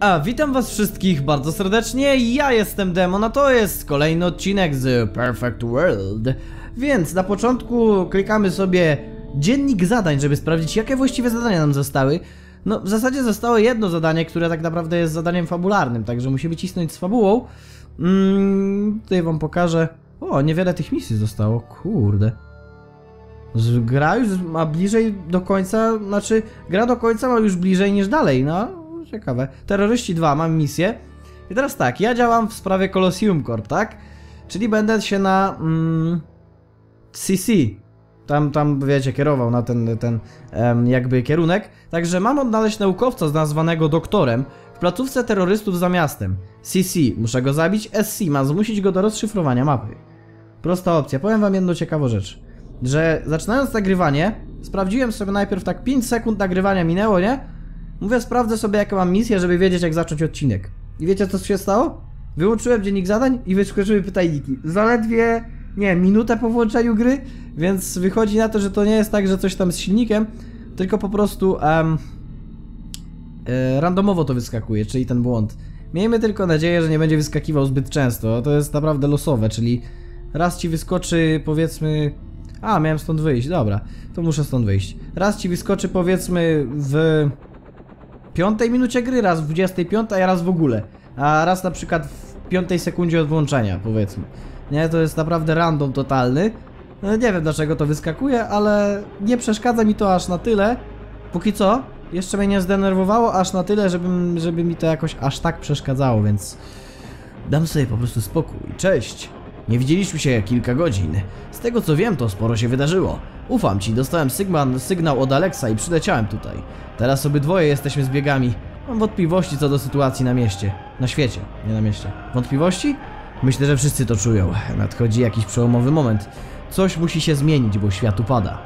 A witam was wszystkich bardzo serdecznie, ja jestem Demon, a to jest kolejny odcinek z Perfect World. Więc na początku klikamy sobie dziennik zadań, żeby sprawdzić jakie właściwe zadania nam zostały. No w zasadzie zostało jedno zadanie, które tak naprawdę jest zadaniem fabularnym, także musimy cisnąć z fabułą. Mm, tutaj wam pokażę. O, niewiele tych misji zostało, kurde. Gra już ma bliżej do końca, znaczy gra do końca ma już bliżej niż dalej, no ciekawe. Terroryści 2, mam misję. I teraz tak, ja działam w sprawie Colosseum Corp, tak? Czyli będę się na mm, CC, tam, tam wiecie, kierował na ten, ten em, jakby kierunek. Także mam odnaleźć naukowca nazwanego doktorem w placówce terrorystów za miastem. CC, muszę go zabić, SC ma zmusić go do rozszyfrowania mapy. Prosta opcja. Powiem wam jedną ciekawą rzecz. Że zaczynając nagrywanie, sprawdziłem sobie najpierw tak 5 sekund nagrywania minęło, nie? Mówię, sprawdzę sobie jaką mam misję, żeby wiedzieć jak zacząć odcinek. I wiecie co się stało? Wyłączyłem dziennik zadań i wyskoczyły pytajniki. Zaledwie, nie minutę po włączeniu gry, więc wychodzi na to, że to nie jest tak, że coś tam z silnikiem, tylko po prostu em, e, randomowo to wyskakuje, czyli ten błąd. Miejmy tylko nadzieję, że nie będzie wyskakiwał zbyt często. To jest naprawdę losowe, czyli raz ci wyskoczy powiedzmy. A, miałem stąd wyjść, dobra, to muszę stąd wyjść. Raz ci wyskoczy powiedzmy w piątej minucie gry, raz w 25, a raz w ogóle. A raz na przykład w piątej sekundzie od włączenia, powiedzmy. Nie, to jest naprawdę random totalny. No, nie wiem dlaczego to wyskakuje, ale nie przeszkadza mi to aż na tyle. Póki co, jeszcze mnie nie zdenerwowało aż na tyle, żebym, żeby mi to jakoś aż tak przeszkadzało, więc dam sobie po prostu spokój. Cześć! Nie widzieliśmy się kilka godzin. Z tego co wiem, to sporo się wydarzyło. Ufam ci, dostałem sygman, sygnał od Alexa i przyleciałem tutaj. Teraz obydwoje jesteśmy zbiegami. Mam wątpliwości co do sytuacji na mieście. Na świecie, nie na mieście. Wątpliwości? Myślę, że wszyscy to czują. Nadchodzi jakiś przełomowy moment. Coś musi się zmienić, bo świat upada.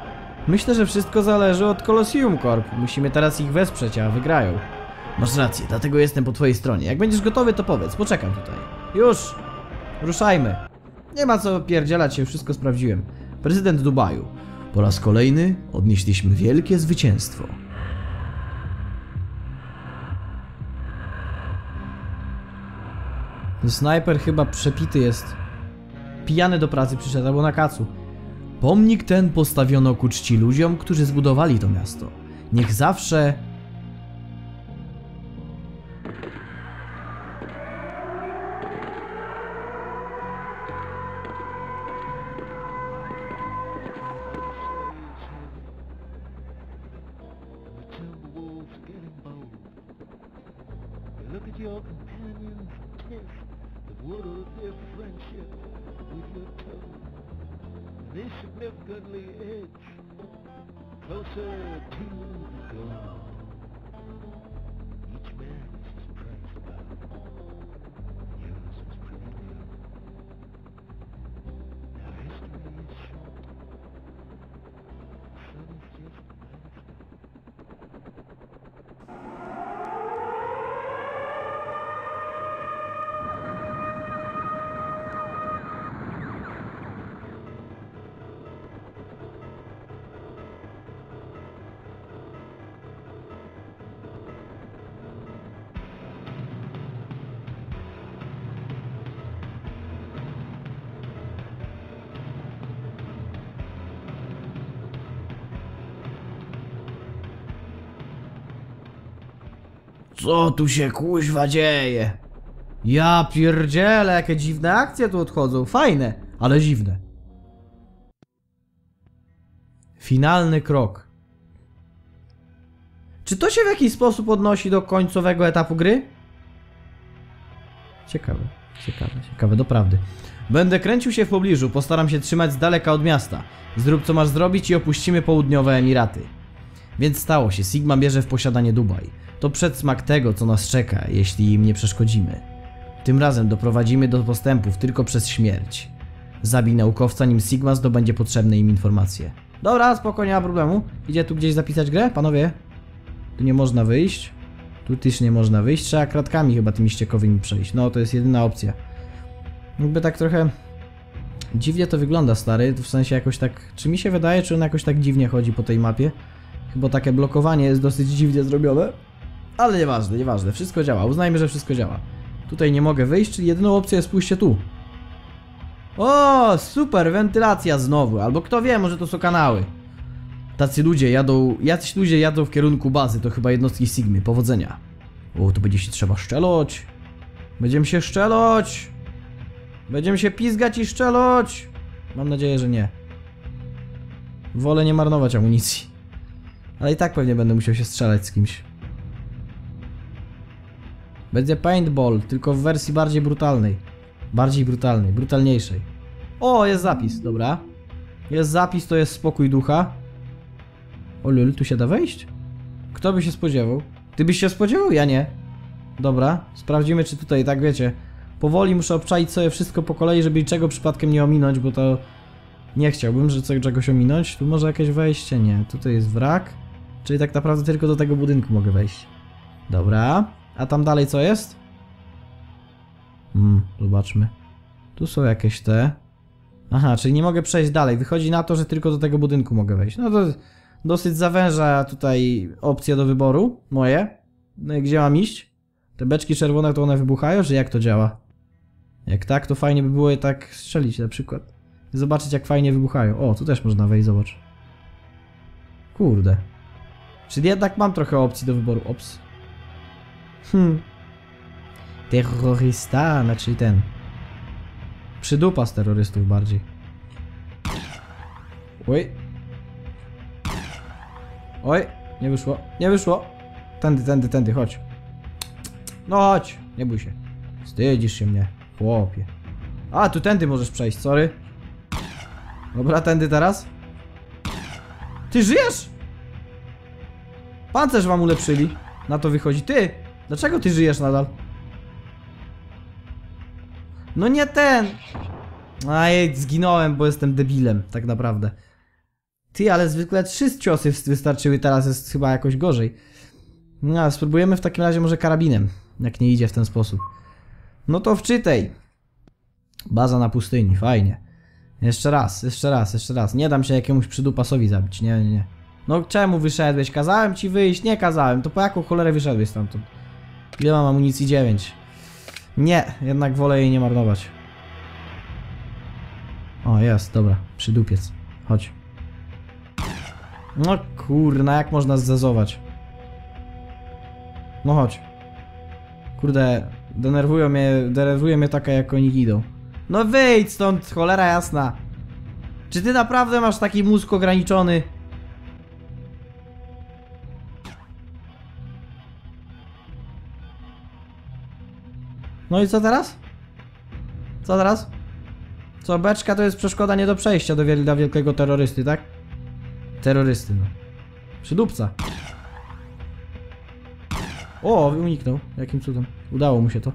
Myślę, że wszystko zależy od Colosseum Corp. Musimy teraz ich wesprzeć, a wygrają. Masz rację, dlatego jestem po twojej stronie. Jak będziesz gotowy, to powiedz, poczekam tutaj. Już! Ruszajmy! Nie ma co pierdzielać się, wszystko sprawdziłem. Prezydent Dubaju. Po raz kolejny odnieśliśmy wielkie zwycięstwo. Snajper chyba przepity jest. Pijany do pracy przyszedł, albo na kacu. Pomnik ten postawiono ku czci ludziom, którzy zbudowali to miasto. Niech zawsze Co tu się kuźwa dzieje? Ja pierdzielę, jakie dziwne akcje tu odchodzą. Fajne, ale dziwne. Finalny krok. Czy to się w jakiś sposób odnosi do końcowego etapu gry? Ciekawe, ciekawe, ciekawe, doprawdy. Będę kręcił się w pobliżu, postaram się trzymać z daleka od miasta. Zrób co masz zrobić i opuścimy południowe Emiraty. Więc stało się, Sigma bierze w posiadanie Dubaj. To przedsmak tego, co nas czeka, jeśli im nie przeszkodzimy. Tym razem doprowadzimy do postępów tylko przez śmierć. Zabij naukowca, nim Sigma zdobędzie potrzebne im informacje. Dobra, spoko, nie ma problemu. Idzie tu gdzieś zapisać grę, panowie? Tu nie można wyjść. Tu też nie można wyjść. Trzeba kratkami chyba tymi ściekowymi przejść. No, to jest jedyna opcja. Jakby tak trochę... Dziwnie to wygląda, stary. W sensie jakoś tak... Czy mi się wydaje, czy on jakoś tak dziwnie chodzi po tej mapie? Chyba takie blokowanie jest dosyć dziwnie zrobione. Ale nieważne, nieważne, wszystko działa, uznajmy, że wszystko działa. Tutaj nie mogę wyjść, czyli jedyną opcją jest pójście tu. O, super, wentylacja znowu, albo kto wie, może to są kanały. Tacy ludzie jadą, jacyś ludzie jadą w kierunku bazy, to chyba jednostki Sigmy, powodzenia. O, tu będzie się trzeba szczeloć. Będziemy się szczeloć. Będziemy się pizgać i szczeloć. Mam nadzieję, że nie. Wolę nie marnować amunicji. Ale i tak pewnie będę musiał się strzelać z kimś. Będzie paintball, tylko w wersji bardziej brutalnej. Bardziej brutalnej, brutalniejszej. O, jest zapis, dobra. Jest zapis, to jest spokój ducha. O lul, tu się da wejść? Kto by się spodziewał? Ty byś się spodziewał? Ja nie. Dobra, sprawdzimy czy tutaj, tak wiecie. Powoli muszę obczaić sobie wszystko po kolei, żeby niczego przypadkiem nie ominąć, bo to... Nie chciałbym, że czegoś ominąć. Tu może jakieś wejście? Nie. Tutaj jest wrak. Czyli tak naprawdę tylko do tego budynku mogę wejść. Dobra. A tam dalej co jest? Hmm, zobaczmy. Tu są jakieś te. Aha, czyli nie mogę przejść dalej. Wychodzi na to, że tylko do tego budynku mogę wejść. No to dosyć zawęża tutaj opcje do wyboru moje. No i gdzie mam iść? Te beczki czerwone to one wybuchają, że jak to działa? Jak tak, to fajnie by było je tak strzelić na przykład. Zobaczyć jak fajnie wybuchają. O, tu też można wejść, zobacz. Kurde. Czyli jednak mam trochę opcji do wyboru. Ops. Hmm. Terrorysta, znaczy ten. Przydupa z terrorystów bardziej. Oj. Oj, nie wyszło, nie wyszło. Tędy, tędy, tędy, chodź. No chodź, nie bój się. Wstydzisz się mnie, chłopie. A, tu tędy możesz przejść, sorry. Dobra, tędy teraz. Ty żyjesz? Pancerz wam ulepszyli. Na to wychodzi. Ty! Dlaczego ty żyjesz nadal? No nie ten! Aj, zginąłem, bo jestem debilem, tak naprawdę. Ty, ale zwykle trzy ciosy wystarczyły, teraz jest chyba jakoś gorzej. No, spróbujemy w takim razie może karabinem, jak nie idzie w ten sposób. No to wczytaj. Baza na pustyni, fajnie. Jeszcze raz, jeszcze raz, jeszcze raz. Nie dam się jakiemuś przydupasowi zabić, nie, nie, nie. No czemu wyszedłeś? Kazałem ci wyjść? Nie kazałem. To po jaką cholerę wyszedłeś stamtąd? Ile mam amunicji? 9. Nie, jednak wolę jej nie marnować. O, jest, dobra. Przydupiec. Chodź. No kurna, jak można zzezować? No chodź. Kurde, denerwują mnie, denerwuje mnie taka jak oni idą. No wyjdź stąd, cholera jasna. Czy ty naprawdę masz taki mózg ograniczony? No i co teraz? Co teraz? Co, beczka to jest przeszkoda nie do przejścia do dla wielkiego terrorysty, tak? Terrorysty, no. Przydupca. O, uniknął. Jakim cudem. Udało mu się to.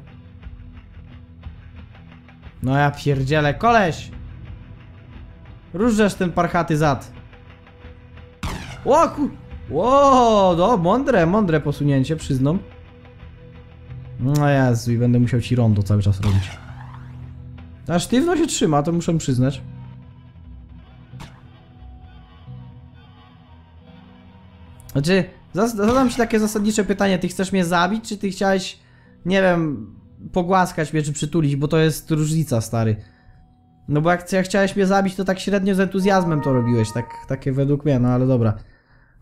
No ja pierdzielę, koleś! Różesz ten parchaty zad. O ku... Ło, no, mądre, mądre posunięcie, przyznam. No Jezu, i będę musiał ci rondo cały czas robić. Ta sztywno się trzyma, to muszę przyznać. Znaczy, zadam ci takie zasadnicze pytanie, ty chcesz mnie zabić, czy ty chciałeś, nie wiem, pogłaskać mnie, czy przytulić, bo to jest różnica, stary. No bo jak, jak chciałeś mnie zabić, to tak średnio z entuzjazmem to robiłeś, tak, takie według mnie, no ale dobra.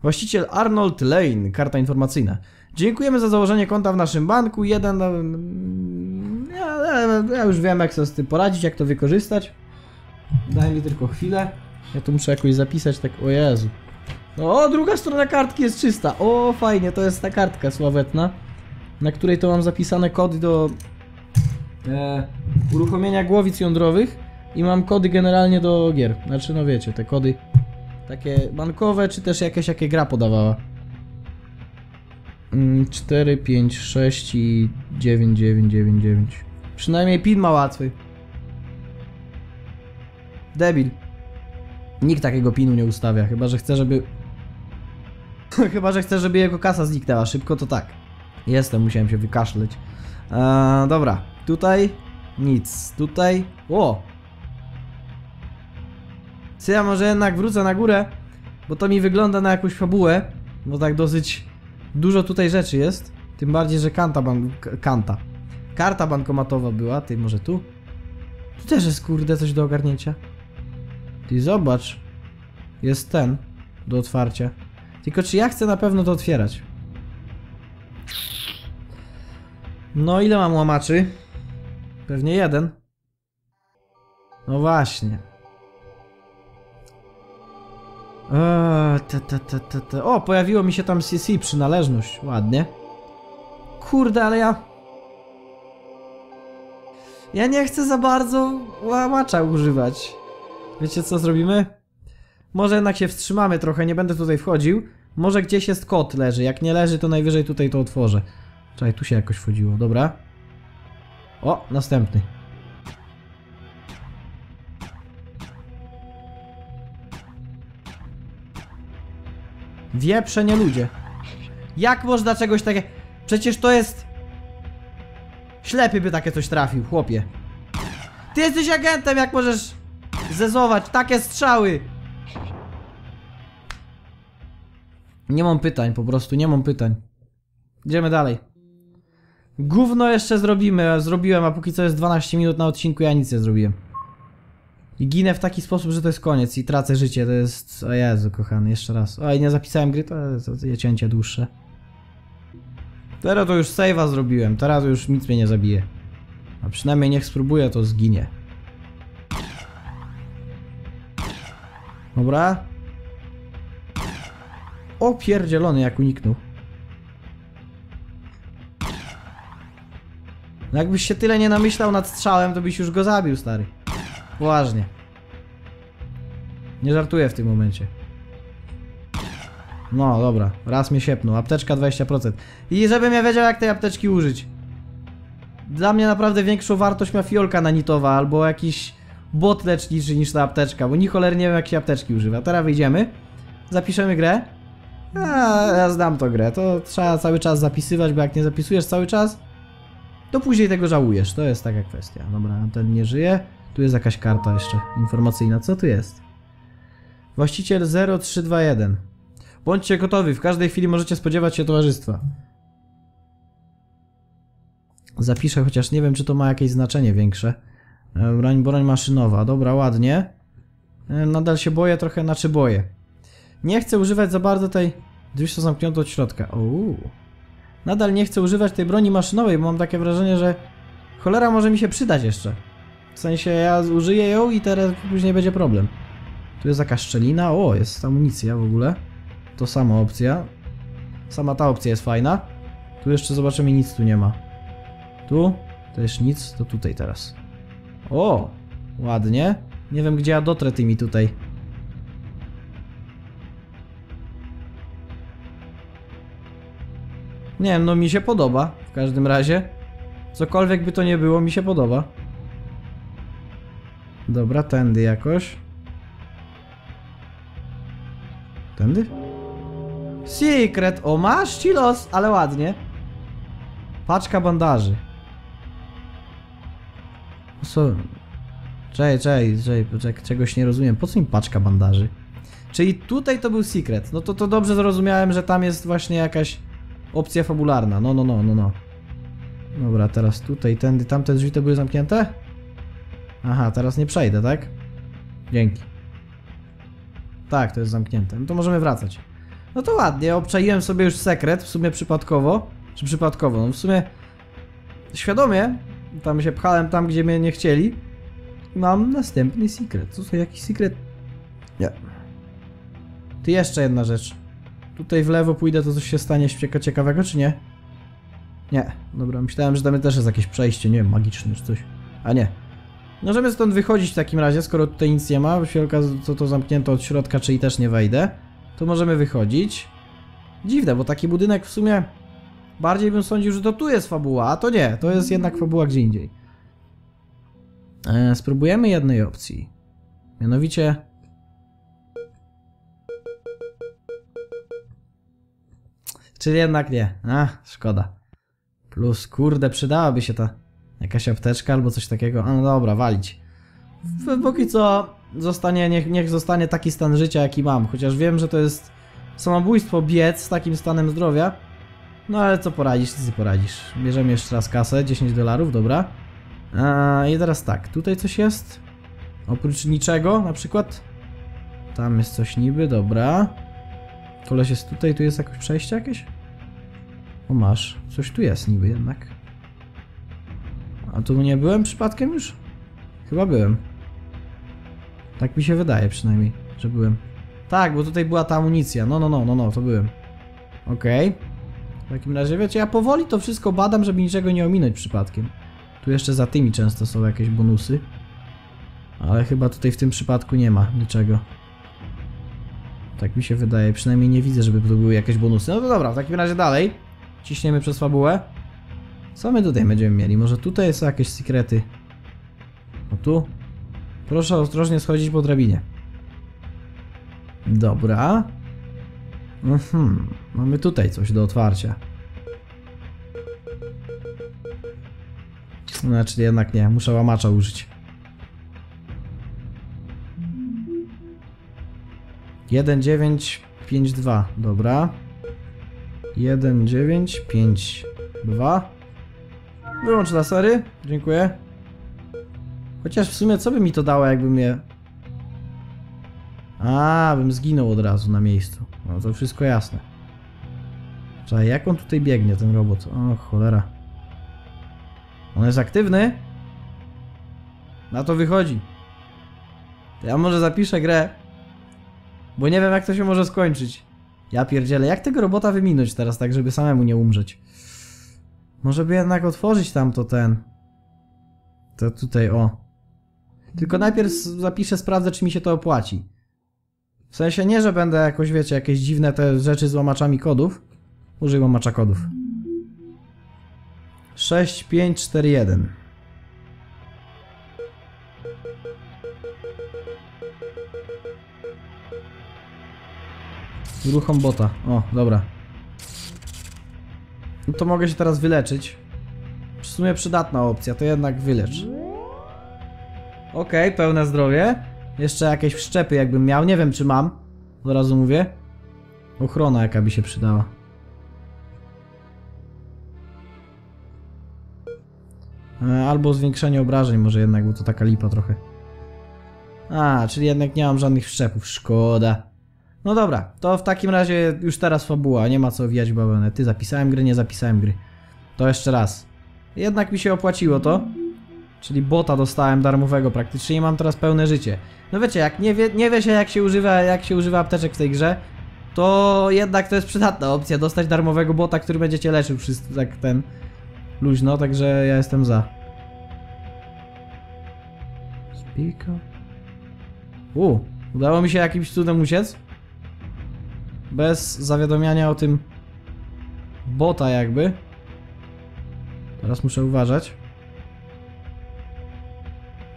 Właściciel Arnold Lane, karta informacyjna. Dziękujemy za założenie konta w naszym banku. Jeden. mm, Ja, ja, już wiem, jak sobie z tym poradzić, jak to wykorzystać. Daj mi tylko chwilę. Ja tu muszę jakoś zapisać, tak. O Jezu. O, druga strona kartki jest czysta. O, fajnie, to jest ta kartka sławetna, na której to mam zapisane kody do e, uruchomienia głowic jądrowych i mam kody generalnie do gier. Znaczy, no wiecie, te kody takie bankowe, czy też jakieś, jakie gra podawała. Mm, 4, 5, 6 i 9, 9, 9, 9. Przynajmniej PIN ma łatwy. Debil. Nikt takiego pinu nie ustawia, chyba że chce, żeby... chyba, że chce, żeby jego kasa zniknęła szybko, to tak. Jestem, musiałem się wykaszleć. Eee, dobra, tutaj nic, tutaj... O! Co ja może jednak wrócę na górę, bo to mi wygląda na jakąś fabułę, bo tak dosyć dużo tutaj rzeczy jest. Tym bardziej, że kanta bank... kanta. Karta bankomatowa była, ty może tu? Tu też jest kurde coś do ogarnięcia. Ty zobacz. Jest ten do otwarcia. Tylko czy ja chcę na pewno to otwierać? No ile mam łamaczy? Pewnie jeden. No właśnie. Eee, te, te, te, te. O, pojawiło mi się tam CC, przynależność. Ładnie. Kurde, ale ja... Ja nie chcę za bardzo łamacza używać. Wiecie co zrobimy? Może jednak się wstrzymamy trochę, nie będę tutaj wchodził. Może gdzieś jest kod leży, jak nie leży to najwyżej tutaj to otworzę. Czekaj, tu się jakoś wchodziło, dobra. O, następny. Wieprze nie ludzie. Jak można czegoś takie... Przecież to jest... Ślepy by takie coś trafił, chłopie. Ty jesteś agentem, jak możesz zezować takie strzały. Nie mam pytań, po prostu nie mam pytań. Idziemy dalej. Gówno jeszcze zrobimy, zrobiłem, a póki co jest 12 minut na odcinku, ja nic nie zrobiłem. I ginę w taki sposób, że to jest koniec i tracę życie, to jest... O Jezu, kochany, jeszcze raz. Oj, nie zapisałem gry, to, to cięcie dłuższe. Teraz to już save'a zrobiłem, teraz już nic mnie nie zabije. A przynajmniej niech spróbuję, to zginie. Dobra. O pierdzielony, jak uniknął. No jakbyś się tyle nie namyślał nad strzałem, to byś już go zabił, stary. Poważnie. Nie żartuję w tym momencie. No, dobra. Raz mnie siepnął. Apteczka 20%. I żebym ja wiedział, jak tej apteczki użyć. Dla mnie naprawdę większą wartość ma fiolka nanitowa albo jakiś bot leczniczy niż ta apteczka, bo ni cholernie nie wiem, jak się apteczki używa. Teraz wyjdziemy. Zapiszemy grę. A, ja znam tą grę. To trzeba cały czas zapisywać, bo jak nie zapisujesz cały czas, to później tego żałujesz. To jest taka kwestia. Dobra, ten nie żyje. Tu jest jakaś karta jeszcze informacyjna. Co tu jest? Właściciel 0321. Bądźcie gotowi, w każdej chwili możecie spodziewać się towarzystwa. Zapiszę, chociaż nie wiem, czy to ma jakieś znaczenie większe. E, Broń, broń maszynowa, dobra, ładnie. E, Nadal się boję trochę, znaczy boję. Nie chcę używać za bardzo tej... Drzwi są zamknięte od środka. Nadal nie chcę używać tej broni maszynowej, bo mam takie wrażenie, że cholera może mi się przydać jeszcze. W sensie ja użyję ją i teraz później będzie problem. Tu jest jakaś szczelina. O, jest amunicja w ogóle. To sama opcja. Sama ta opcja jest fajna. Tu jeszcze zobaczymy, nic tu nie ma. Tu też nic, to tutaj teraz. O, ładnie. Nie wiem, gdzie ja dotrę tymi tutaj. Nie no mi się podoba. W każdym razie. Cokolwiek by to nie było, mi się podoba. Dobra, tędy jakoś. Tędy? Secret! O, masz ci los, ale ładnie. Paczka bandaży. Co? Czekaj, czekaj, czekaj, poczekaj, czegoś nie rozumiem. Po co im paczka bandaży? Czyli tutaj to był secret. No to to dobrze zrozumiałem, że tam jest właśnie jakaś opcja fabularna. No, no, no, no, no. Dobra, teraz tutaj, tędy, tamte drzwi to były zamknięte? Aha, teraz nie przejdę, tak? Dzięki. Tak, to jest zamknięte. No to możemy wracać. No to ładnie, obczaiłem sobie już sekret, w sumie przypadkowo. Czy przypadkowo? No w sumie świadomie. Tam się pchałem tam, gdzie mnie nie chcieli. Mam następny secret. Co to jakiś secret? Nie. Ty jeszcze jedna rzecz. Tutaj w lewo pójdę, to coś się stanie cieka- ciekawego, czy nie? Nie. Dobra, myślałem, że tam też jest jakieś przejście, nie wiem, magiczne czy coś. A nie. Możemy stąd wychodzić w takim razie, skoro tutaj nic nie ma. Fiolka to, to zamknięto od środka, czyli też nie wejdę. To możemy wychodzić. Dziwne, bo taki budynek w sumie... Bardziej bym sądził, że to tu jest fabuła, a to nie. To jest jednak fabuła gdzie indziej. E, spróbujemy jednej opcji. Mianowicie... Czyli jednak nie. A, szkoda. Plus, kurde, przydałaby się ta jakaś apteczka albo coś takiego. A no dobra, walić. Póki co zostanie, niech, niech zostanie taki stan życia, jaki mam. Chociaż wiem, że to jest samobójstwo biec z takim stanem zdrowia. No ale co poradzisz, ty poradzisz. Bierzemy jeszcze raz kasę, 10 dolarów, dobra. A, I teraz tak, tutaj coś jest? Oprócz niczego na przykład? Tam jest coś niby, dobra. Koleś jest tutaj, tu jest jakoś przejście jakieś? O masz, coś tu jest niby jednak. A tu nie byłem przypadkiem już? Chyba byłem. Tak mi się wydaje przynajmniej, że byłem. Tak, bo tutaj była ta amunicja. No, no, no, no, no, to byłem. Okej. W takim razie, wiecie, ja powoli to wszystko badam, żeby niczego nie ominąć przypadkiem. Tu jeszcze za tymi często są jakieś bonusy. Ale chyba tutaj w tym przypadku nie ma niczego. Tak mi się wydaje, przynajmniej nie widzę, żeby tu były jakieś bonusy. No to dobra, w takim razie dalej. Ciśniemy przez fabułę. Co my tutaj będziemy mieli? Może tutaj są jakieś sekrety? O tu? Proszę ostrożnie schodzić po drabinie. Dobra. Mhm. Mamy tutaj coś do otwarcia. Znaczy jednak nie, muszę łamacza użyć. 1952, dobra. 1952. Wyłącz lasery, dziękuję. Chociaż w sumie co by mi to dało, jakbym je... A, bym zginął od razu na miejscu. No to wszystko jasne. Czekaj, jak on tutaj biegnie, ten robot? O, cholera. On jest aktywny? Na to wychodzi. To ja może zapiszę grę. Bo nie wiem, jak to się może skończyć. Ja pierdzielę, jak tego robota wyminąć teraz, tak żeby samemu nie umrzeć? Może by jednak otworzyć tamto ten... To tutaj, o. Tylko najpierw zapiszę, sprawdzę, czy mi się to opłaci. W sensie nie, że będę jakoś, wiecie, jakieś dziwne te rzeczy z łamaczami kodów. Użyj łamacza kodów. 6541 Uruchom bota. O, dobra. No to mogę się teraz wyleczyć. W sumie przydatna opcja, to jednak wylecz. Okej, pełne zdrowie. Jeszcze jakieś wszczepy jakbym miał, nie wiem czy mam. Od razu mówię. Ochrona jaka by się przydała. E, Albo zwiększenie obrażeń może jednak, bo to taka lipa trochę. A, czyli jednak nie mam żadnych wszczepów, szkoda. No dobra, to w takim razie już teraz fabuła, nie ma co wijać bawełnę. Ty zapisałem gry, nie zapisałem gry. To jeszcze raz. Jednak mi się opłaciło to. Czyli bota dostałem darmowego praktycznie i mam teraz pełne życie. No wiecie, jak nie wie, nie wie się jak się używa, jak się używa apteczek w tej grze, to jednak to jest przydatna opcja, dostać darmowego bota, który będzie cię leczył wszystko, tak ten luźno, także ja jestem za. Up. U, udało mi się jakimś cudem uciec? Bez zawiadomiania o tym bota jakby. Teraz muszę uważać.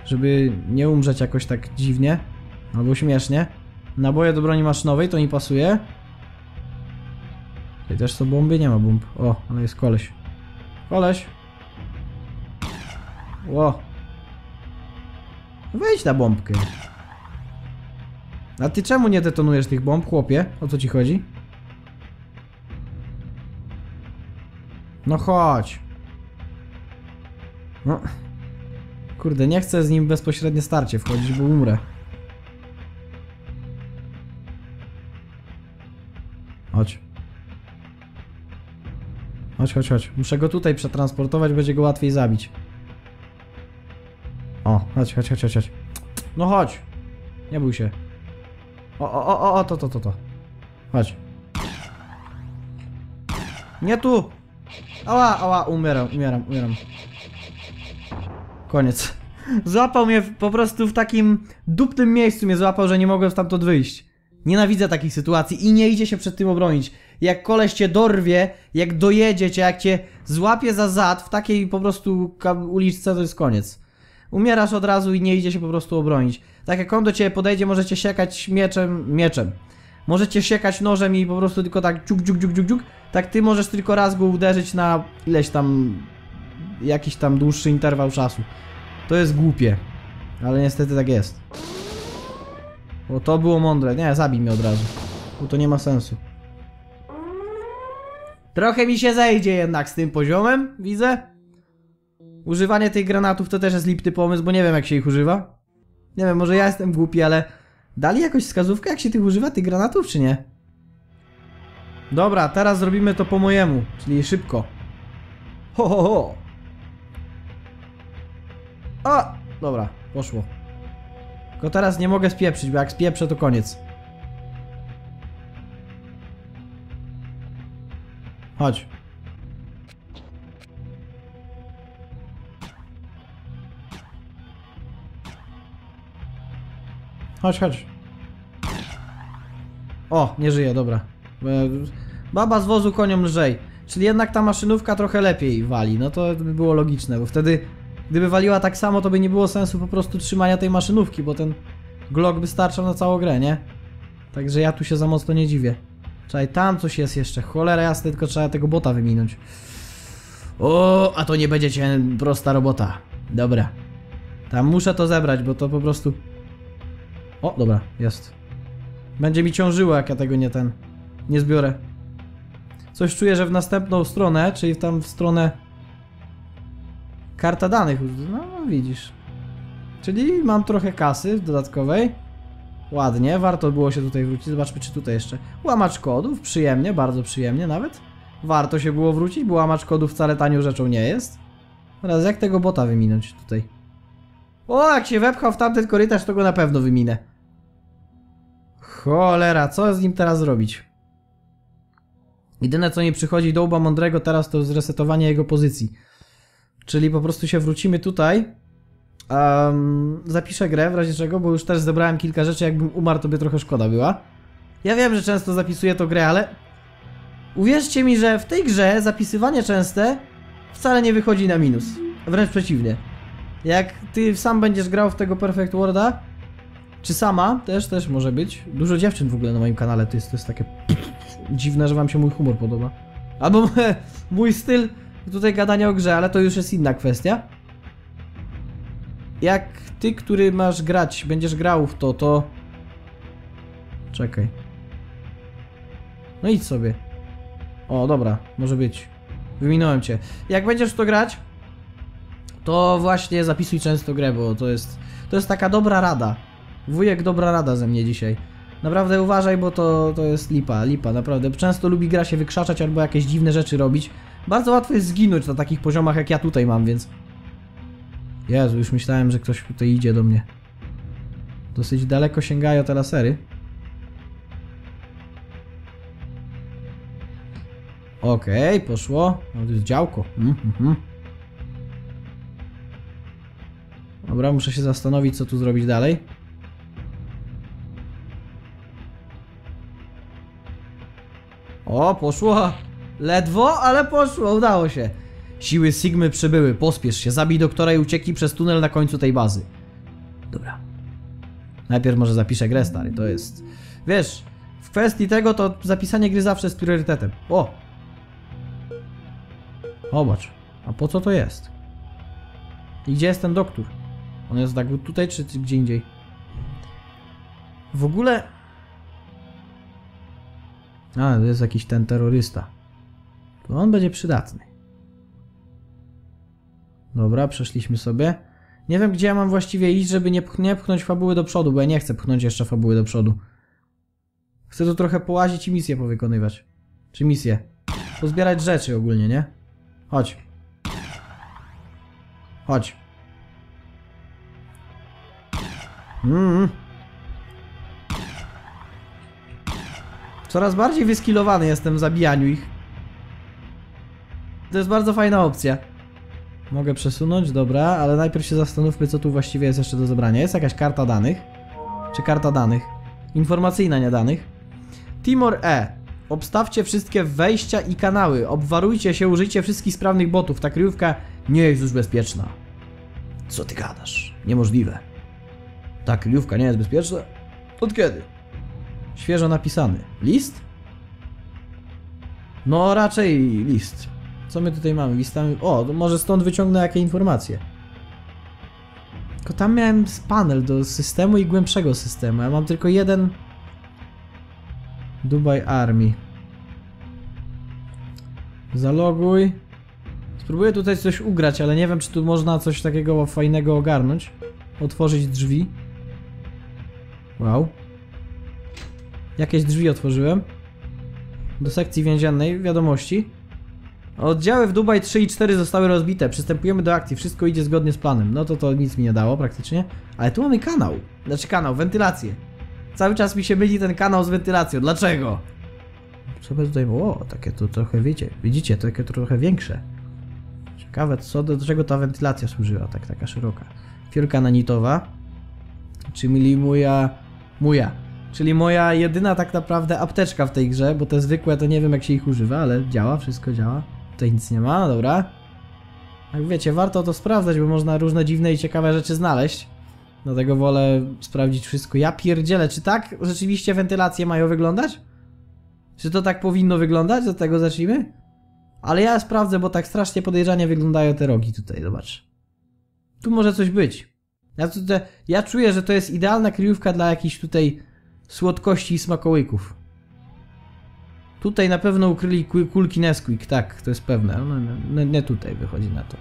Żeby nie umrzeć jakoś tak dziwnie. Albo śmiesznie. Naboje do broni maszynowej, to mi pasuje. Tutaj też są bomby? Nie ma bomb. O, ale jest koleś. Koleś. Ło. Wejdź na bombkę. A ty czemu nie detonujesz tych bomb, chłopie? O co ci chodzi? No chodź. No. Kurde, nie chcę z nim bezpośrednie starcie wchodzić, bo umrę. Chodź. Chodź, chodź, chodź. Muszę go tutaj przetransportować, będzie go łatwiej zabić. O, chodź, chodź, chodź, chodź. No chodź. Nie bój się. O, o, o, o, to, to, to, to. Chodź. Nie tu! Ała, ała, umieram, umieram, umieram. Koniec. Złapał mnie po prostu w takim dupnym miejscu mnie złapał, że nie mogłem stamtąd wyjść. Nienawidzę takich sytuacji i nie idzie się przed tym obronić. Jak koleś cię dorwie, jak dojedzie cię, jak cię złapie za zad w takiej po prostu uliczce, to jest koniec. Umierasz od razu i nie idzie się po prostu obronić. Tak jak on do ciebie podejdzie, możecie siekać mieczem, mieczem. Możecie siekać nożem i po prostu tylko tak dziuk, dziuk, dziuk, dziuk, dziuk. Tak ty możesz tylko raz go uderzyć na ileś tam, jakiś tam dłuższy interwał czasu. To jest głupie. Ale niestety tak jest. Bo to było mądre. Nie, zabij mnie od razu. Bo to nie ma sensu. Trochę mi się zejdzie jednak z tym poziomem, widzę. Używanie tych granatów to też jest lipny pomysł, bo nie wiem jak się ich używa. Nie wiem, może ja jestem głupi, ale dali jakąś wskazówkę jak się tych używa, tych granatów, czy nie? Dobra, teraz zrobimy to po mojemu, czyli szybko. Ho, ho, ho. A! Dobra, poszło. Tylko teraz nie mogę spieprzyć, bo jak spieprzę to koniec. Chodź. Chodź, chodź. O, nie żyje, dobra. E, Baba z wozu koniom lżej. Czyli jednak ta maszynówka trochę lepiej wali. No to by było logiczne, bo wtedy gdyby waliła tak samo, to by nie było sensu po prostu trzymania tej maszynówki, bo ten Glock by starczał na całą grę, nie? Także ja tu się za mocno nie dziwię. Czekaj, tam coś jest jeszcze. Cholera jasne, tylko trzeba tego bota wyminąć. O, a to nie będzie cię prosta robota. Dobra. Tam muszę to zebrać, bo to po prostu... O, dobra, jest. Będzie mi ciążyło, jak ja tego nie ten... Nie zbiorę. Coś czuję, że w następną stronę, czyli tam w stronę... Karta danych. No, widzisz. Czyli mam trochę kasy dodatkowej. Ładnie, warto było się tutaj wrócić. Zobaczmy, czy tutaj jeszcze. Łamacz kodów, przyjemnie, bardzo przyjemnie nawet. Warto się było wrócić, bo łamacz kodów wcale tanią rzeczą nie jest. Teraz jak tego bota wyminąć tutaj? O, jak się wepchał w tamten korytarz, to go na pewno wyminę. Cholera, co z nim teraz zrobić? Jedyne co mi przychodzi do łba mądrego teraz to zresetowanie jego pozycji. Czyli po prostu się wrócimy tutaj. Um, zapiszę grę w razie czego, bo już też zebrałem kilka rzeczy, jakbym umarł to by trochę szkoda była. Ja wiem, że często zapisuję to grę, ale uwierzcie mi, że w tej grze zapisywanie częste wcale nie wychodzi na minus. Wręcz przeciwnie. Jak ty sam będziesz grał w tego Perfect Worlda, czy sama, też, też może być. Dużo dziewczyn w ogóle na moim kanale, to jest, to jest takie dziwne, że wam się mój humor podoba. Albo mój styl tutaj gadania o grze, ale to już jest inna kwestia. Jak ty, który masz grać, będziesz grał w to, to... Czekaj. No idź sobie. O, dobra, może być. Wyminąłem cię. Jak będziesz w to grać, to właśnie zapisuj często grę, bo to jest... To jest taka dobra rada. Wujek dobra rada ze mnie dzisiaj. Naprawdę uważaj, bo to, to jest lipa, lipa, naprawdę. Często lubi gra się wykrzaczać albo jakieś dziwne rzeczy robić. Bardzo łatwo jest zginąć na takich poziomach, jak ja tutaj mam, więc... Jezu, już myślałem, że ktoś tutaj idzie do mnie. Dosyć daleko sięgają te lasery. Okej, poszło. No to jest działko. Mm, mhm. Dobra, muszę się zastanowić, co tu zrobić dalej. O, poszło. Ledwo, ale poszło, udało się. Siły Sigmy przybyły, pospiesz się, zabij doktora i ucieknij przez tunel na końcu tej bazy. Dobra. Najpierw może zapiszę grę, stary, to jest... Wiesz, w kwestii tego to zapisanie gry zawsze jest priorytetem. O! Zobacz, a po co to jest? I gdzie jest ten doktor? On jest tak tutaj, czy gdzie indziej? W ogóle... A, to jest jakiś ten terrorysta. To on będzie przydatny. Dobra, przeszliśmy sobie. Nie wiem, gdzie ja mam właściwie iść, żeby nie, nie pchnąć fabuły do przodu, bo ja nie chcę pchnąć jeszcze fabuły do przodu. Chcę tu trochę połazić i misję powykonywać. Czy misję? Pozbierać rzeczy ogólnie, nie? Chodź. Chodź. Mm. Coraz bardziej wyskilowany jestem w zabijaniu ich. To jest bardzo fajna opcja. Mogę przesunąć, dobra, ale najpierw się zastanówmy, co tu właściwie jest jeszcze do zebrania. Jest jakaś karta danych? Czy karta danych? Informacyjna, nie danych. Timor E. Obstawcie wszystkie wejścia i kanały. Obwarujcie się, użyjcie wszystkich sprawnych botów. Ta kryjówka nie jest już bezpieczna. Co ty gadasz? Niemożliwe. Ta kryjówka nie jest bezpieczna? Od kiedy? Świeżo napisany. List? No, raczej list. Co my tutaj mamy? Listami... O, może stąd wyciągnę jakie informacje. Tylko tam miałem panel do systemu i głębszego systemu. Ja mam tylko jeden... Dubai Army. Zaloguj. Spróbuję tutaj coś ugrać, ale nie wiem, czy tu można coś takiego fajnego ogarnąć. Otworzyć drzwi. Wow. Jakieś drzwi otworzyłem. Do sekcji więziennej, wiadomości. Oddziały w Dubaj 3 i 4 zostały rozbite. Przystępujemy do akcji. Wszystko idzie zgodnie z planem. No to to nic mi nie dało praktycznie. Ale tu mamy kanał. Znaczy kanał, wentylację. Cały czas mi się myli ten kanał z wentylacją. Dlaczego? Co by tutaj było? Takie to trochę wiecie. Widzicie, takie trochę większe. Ciekawe, co do, czego ta wentylacja służyła, tak taka szeroka. Fiolka nanitowa. Czyli moja... Moja. Czyli moja jedyna tak naprawdę apteczka w tej grze, bo te zwykłe to nie wiem jak się ich używa, ale działa, wszystko działa. Tutaj nic nie ma, dobra. Jak wiecie, warto to sprawdzać, bo można różne dziwne i ciekawe rzeczy znaleźć. Dlatego wolę sprawdzić wszystko. Ja pierdzielę, czy tak rzeczywiście wentylacje mają wyglądać? Czy to tak powinno wyglądać? Do tego zacznijmy? Ale ja sprawdzę, bo tak strasznie podejrzanie wyglądają te rogi tutaj, zobacz. Tu może coś być. Ja, tutaj, ja czuję, że to jest idealna kryjówka dla jakichś tutaj słodkości i smakołyków. Tutaj na pewno ukryli ku- kulki Nesquik, tak, to jest pewne. No, no, nie tutaj wychodzi na to.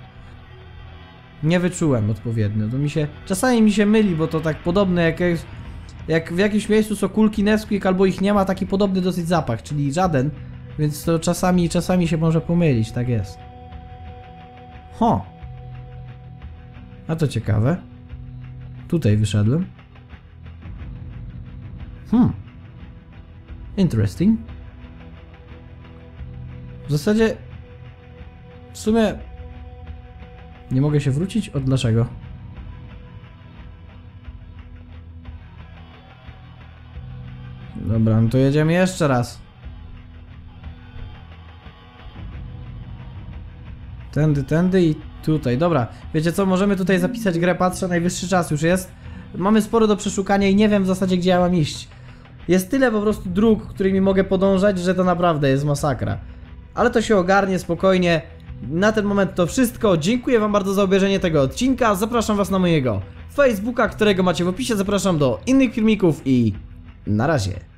Nie wyczułem odpowiednio. To mi się. Czasami mi się myli, bo to tak podobne jak, jak w jakimś miejscu są kulki Nesquik albo ich nie ma, taki podobny dosyć zapach, czyli żaden. Więc to czasami, czasami się może pomylić, tak jest. Ho! A to ciekawe. Tutaj wyszedłem. Hmm. Interesting. W zasadzie... W sumie... Nie mogę się wrócić? Od dlaczego? Dobra, no to jedziemy jeszcze raz. Tędy, tędy i tutaj. Dobra, wiecie co, możemy tutaj zapisać grę, patrzę, najwyższy czas już jest. Mamy sporo do przeszukania i nie wiem w zasadzie gdzie ja mam iść. Jest tyle po prostu dróg, którymi mogę podążać, że to naprawdę jest masakra. Ale to się ogarnie spokojnie. Na ten moment to wszystko. Dziękuję wam bardzo za obejrzenie tego odcinka. Zapraszam was na mojego Facebooka, którego macie w opisie. Zapraszam do innych filmików i na razie.